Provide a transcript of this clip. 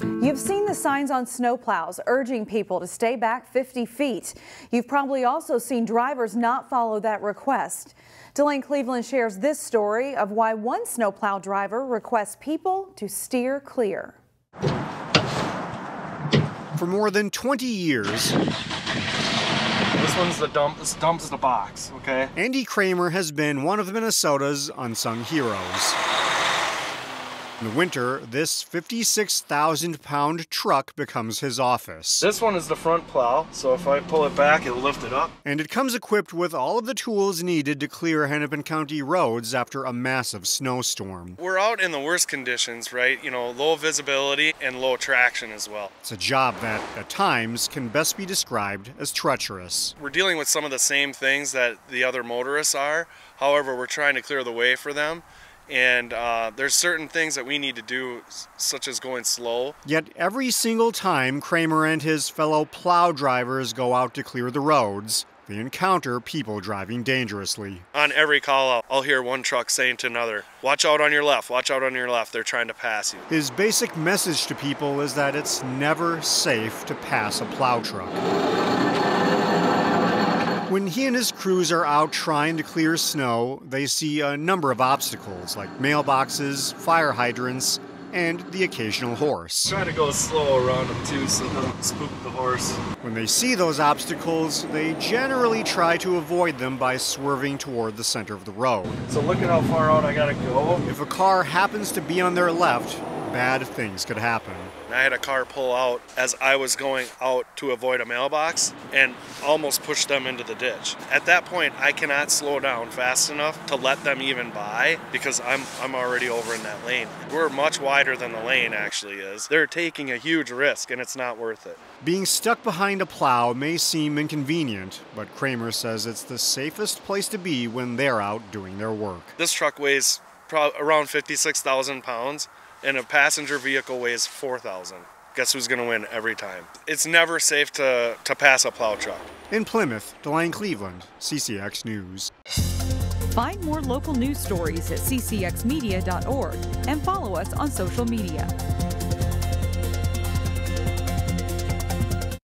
You've seen the signs on snowplows urging people to stay back 50 feet. You've probably also seen drivers not follow that request. Delane Cleveland shares this story of why one snowplow driver requests people to steer clear. For more than 20 years, this one's the dump. This dumps the box, okay? Andy Kramer has been one of Minnesota's unsung heroes. In the winter, this 56,000 pound truck becomes his office. This one is the front plow, so if I pull it back, it'll lift it up. And it comes equipped with all of the tools needed to clear Hennepin County roads after a massive snowstorm. We're out in the worst conditions, right? You know, low visibility and low traction as well. It's a job that, at times, can best be described as treacherous. We're dealing with some of the same things that the other motorists are. However, we're trying to clear the way for them and uh, there's certain things that we need to do such as going slow yet every single time kramer and his fellow plow drivers go out to clear the roads they encounter people driving dangerously. On every call out, I'll hear one truck saying to another, watch out on your left, watch out on your left, they're trying to pass you. His basic message to people is that it's never safe to pass a plow truck. When he and his crews are out trying to clear snow, they see a number of obstacles like mailboxes, fire hydrants, and the occasional horse. Try to go slow around them too so it doesn't spook the horse. When they see those obstacles, they generally try to avoid them by swerving toward the center of the road. So look at how far out I gotta go. If a car happens to be on their left, bad things could happen. I had a car pull out as I was going out to avoid a mailbox and almost pushed them into the ditch. At that point, I cannot slow down fast enough to let them even by because I'm, I'm already over in that lane. We're much wider than the lane actually is. They're taking a huge risk and it's not worth it. Being stuck behind a plow may seem inconvenient, but Kramer says it's the safest place to be when they're out doing their work. This truck weighs around 56,000 pounds and a passenger vehicle weighs 4,000. Guess who's going to win every time? It's never safe to, to pass a plow truck. In Plymouth, Delane Cleveland, CCX News. Find more local news stories at ccxmedia.org and follow us on social media.